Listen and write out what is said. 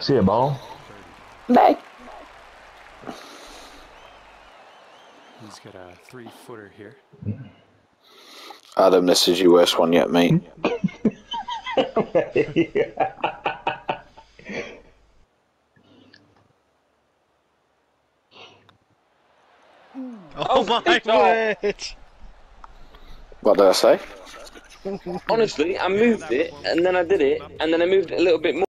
See a ball? Bye. He's got a three footer here. Adam, this is your worst one yet, mate. Oh, my God! What did I say? Honestly, I moved it, and then I did it, and then I moved it a little bit more.